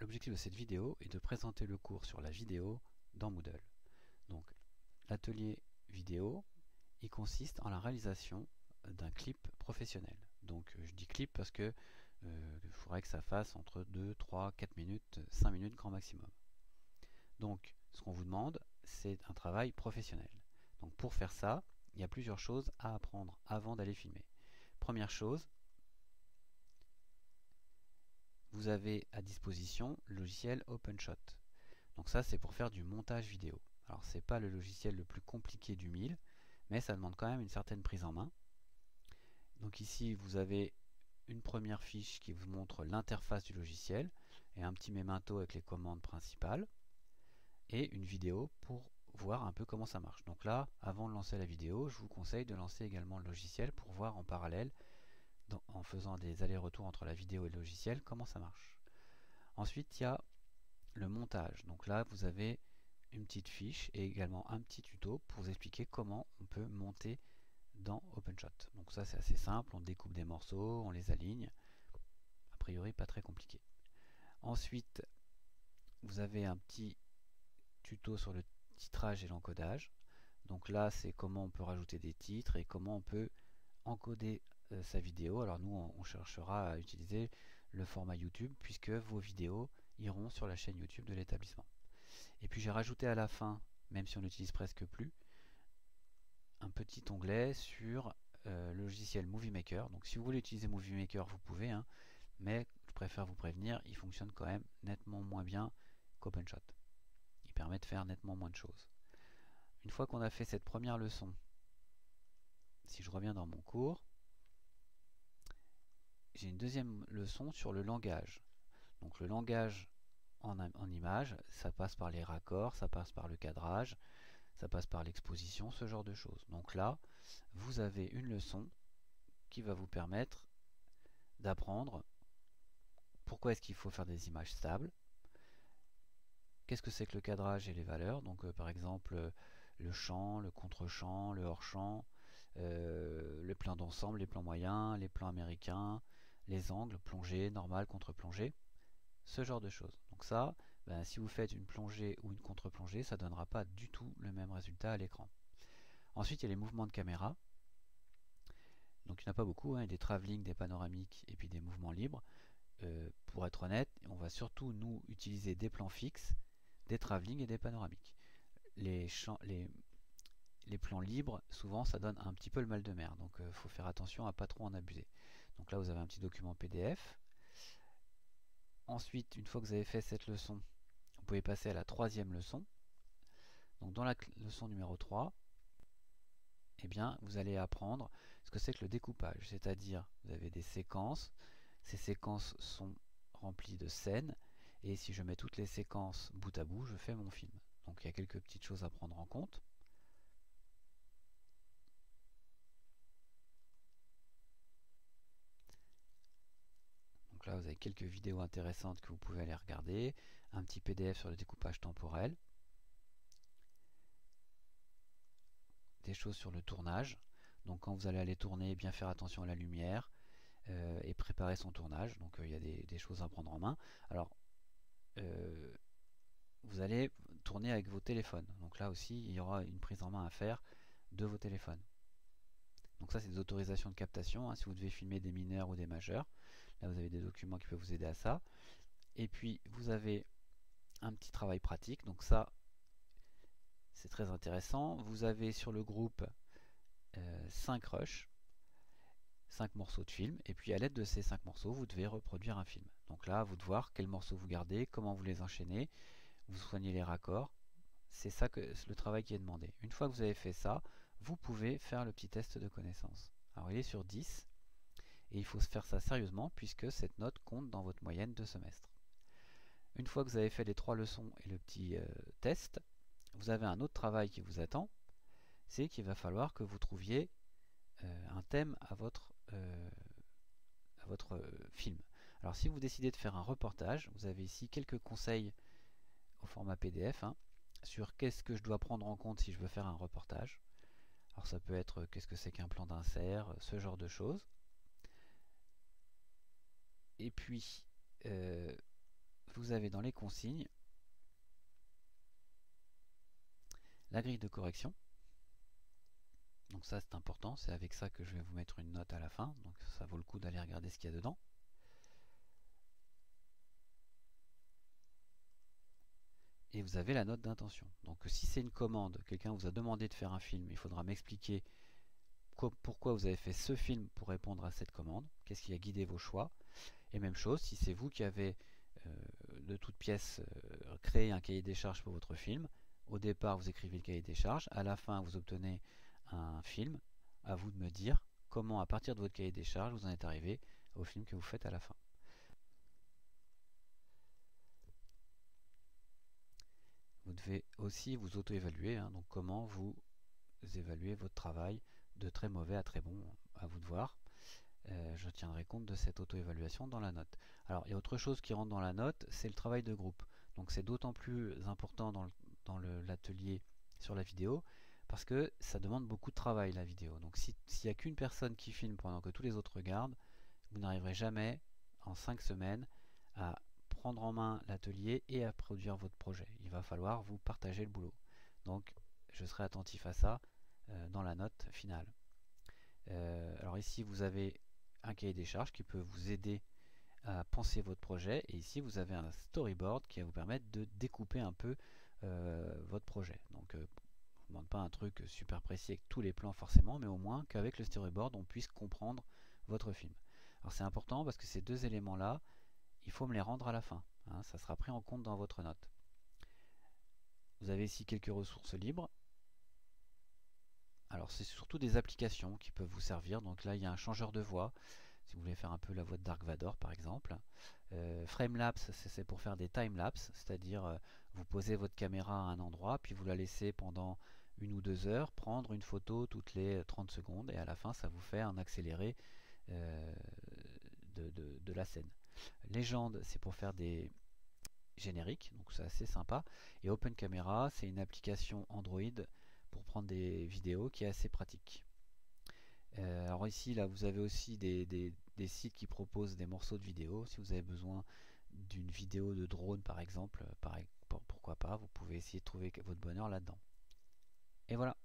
l'objectif de cette vidéo est de présenter le cours sur la vidéo dans Moodle. Donc l'atelier vidéo, il consiste en la réalisation d'un clip professionnel. Donc je dis clip parce que euh, il faudrait que ça fasse entre 2, 3, 4 minutes, 5 minutes grand maximum. Donc ce qu'on vous demande, c'est un travail professionnel. Donc pour faire ça, il y a plusieurs choses à apprendre avant d'aller filmer. Première chose, vous avez à disposition le logiciel OpenShot. Donc ça c'est pour faire du montage vidéo. Alors c'est pas le logiciel le plus compliqué du 1000, mais ça demande quand même une certaine prise en main. Donc ici vous avez une première fiche qui vous montre l'interface du logiciel et un petit memento avec les commandes principales et une vidéo pour voir un peu comment ça marche. Donc là, avant de lancer la vidéo, je vous conseille de lancer également le logiciel pour voir en parallèle en faisant des allers-retours entre la vidéo et le logiciel, comment ça marche? Ensuite, il y a le montage. Donc là, vous avez une petite fiche et également un petit tuto pour vous expliquer comment on peut monter dans OpenShot. Donc ça, c'est assez simple. On découpe des morceaux, on les aligne. A priori, pas très compliqué. Ensuite, vous avez un petit tuto sur le titrage et l'encodage. Donc là, c'est comment on peut rajouter des titres et comment on peut encoder sa vidéo. Alors nous, on, cherchera à utiliser le format YouTube puisque vos vidéos iront sur la chaîne YouTube de l'établissement. Et puis j'ai rajouté à la fin, même si on n'utilise presque plus, un petit onglet sur euh, le logiciel Movie Maker. Donc si vous voulez utiliser Movie Maker, vous pouvez, hein, mais je préfère vous prévenir, il fonctionne quand même nettement moins bien qu'OpenShot. Il permet de faire nettement moins de choses. Une fois qu'on a fait cette première leçon, si je reviens dans mon cours, j'ai une deuxième leçon sur le langage. Donc le langage en, en, image, ça passe par les raccords, ça passe par le cadrage, ça passe par l'exposition, ce genre de choses. Donc là, vous avez une leçon qui va vous permettre d'apprendre pourquoi est-ce qu'il faut faire des images stables, qu'est-ce que c'est que le cadrage et les valeurs, donc euh, par exemple euh, le champ, le contre-champ, le hors-champ, euh, le plan d'ensemble, les plans moyens, les plans américains, les angles, plongée, normal, contre-plongée, ce genre de choses. Donc ça, ben, si vous faites une plongée ou une contre-plongée, ça ne donnera pas du tout le même résultat à l'écran. Ensuite, il y a les mouvements de caméra. Donc il n'y en a pas beaucoup, hein, des travelling, des panoramiques et puis des mouvements libres. Euh, pour être honnête, on va surtout nous utiliser des plans fixes, des travelling et des panoramiques. Les, plans libres, souvent ça donne un petit peu le mal de mer, donc il euh, faut faire attention à pas trop en abuser. Donc là vous avez un petit document PDF. Ensuite, une fois que vous avez fait cette leçon, vous pouvez passer à la troisième leçon. Donc dans la leçon numéro 3, eh bien, vous allez apprendre ce que c'est que le découpage, c'est-à-dire vous avez des séquences, ces séquences sont remplies de scènes, et si je mets toutes les séquences bout à bout, je fais mon film. Donc il y a quelques petites choses à prendre en compte. Donc là, vous avez quelques vidéos intéressantes que vous pouvez aller regarder, un petit PDF sur le découpage temporel, des choses sur le tournage. Donc quand vous allez aller tourner, bien faire attention à la lumière euh, et préparer son tournage. Donc euh, il y a des, choses à prendre en main. Alors, euh, vous allez tourner avec vos téléphones. Donc là aussi, il y aura une prise en main à faire de vos téléphones. Donc ça, c'est des autorisations de captation. Hein, si vous devez filmer des mineurs ou des majeurs, Là, vous avez des documents qui peuvent vous aider à ça. Et puis, vous avez un petit travail pratique. Donc ça, c'est très intéressant. Vous avez sur le groupe 5 euh, rushs, 5 morceaux de film. Et puis, à l'aide de ces 5 morceaux, vous devez reproduire un film. Donc là, vous devez voir quels morceaux vous gardez, comment vous les enchaînez, vous soignez les raccords. C'est ça que le travail qui est demandé. Une fois que vous avez fait ça, vous pouvez faire le petit test de connaissance. Alors il est sur 10. Et il faut faire ça sérieusement puisque cette note compte dans votre moyenne de semestre. Une fois que vous avez fait les trois leçons et le petit euh, test, vous avez un autre travail qui vous attend, c'est qu'il va falloir que vous trouviez euh, un thème à votre, euh, film. Alors si vous décidez de faire un reportage, vous avez ici quelques conseils au format PDF hein, sur qu'est-ce que je dois prendre en compte si je veux faire un reportage. Alors ça peut être qu'est-ce que c'est qu'un plan d'insert, ce genre de choses. Et puis, euh, vous avez dans les consignes la grille de correction. Donc ça c'est important, c'est avec ça que je vais vous mettre une note à la fin, donc ça vaut le coup d'aller regarder ce qu'il y a dedans. Et vous avez la note d'intention. Donc si c'est une commande, quelqu'un vous a demandé de faire un film, il faudra m'expliquer pourquoi vous avez fait ce film pour répondre à cette commande, qu'est-ce qui a guidé vos choix. Et même chose, si c'est vous qui avez euh, de toute pièce euh, créé un cahier des charges pour votre film, au départ vous écrivez le cahier des charges, à la fin vous obtenez un film, à vous de me dire comment à partir de votre cahier des charges vous en êtes arrivé au film que vous faites à la fin. Vous devez aussi vous auto-évaluer, hein, donc comment vous évaluez votre travail de très mauvais à très bon, à vous de voir. Euh, je tiendrai compte de cette auto-évaluation dans la note. Alors il y a autre chose qui rentre dans la note, c'est le travail de groupe. Donc c'est d'autant plus important dans l'atelier sur la vidéo, parce que ça demande beaucoup de travail la vidéo. Donc s'il n'y a qu'une personne qui filme pendant que tous les autres regardent, vous n'arriverez jamais en 5 semaines à prendre en main l'atelier et à produire votre projet. Il va falloir vous partager le boulot. Donc je serai attentif à ça euh, dans la note finale. Euh, alors ici vous avez un cahier des charges qui peut vous aider à penser votre projet et ici vous avez un storyboard qui va vous permettre de découper un peu euh, votre projet. Donc on ne demande pas un truc super précis avec tous les plans forcément, mais au moins qu'avec le storyboard on puisse comprendre votre film. Alors c'est important parce que ces deux éléments là, il faut me les rendre à la fin. Hein, ça sera pris en compte dans votre note. Vous avez ici quelques ressources libres. Alors c'est surtout des applications qui peuvent vous servir. Donc là il y a un changeur de voix. Si vous voulez faire un peu la voix de Dark Vador par exemple. Euh, Framelapse c'est pour faire des timelapse, c'est-à-dire euh, vous posez votre caméra à un endroit puis vous la laissez pendant une ou deux heures prendre une photo toutes les 30 secondes et à la fin ça vous fait un accéléré euh, de la scène. Légende, c'est pour faire des génériques, donc c'est assez sympa. Et Open Camera, c'est une application Android pour prendre des vidéos qui est assez pratique. Euh, alors ici, là, vous avez aussi des, sites qui proposent des morceaux de vidéos. Si vous avez besoin d'une vidéo de drone, par exemple, pareil, pourquoi pas, vous pouvez essayer de trouver votre bonheur là-dedans. Et voilà.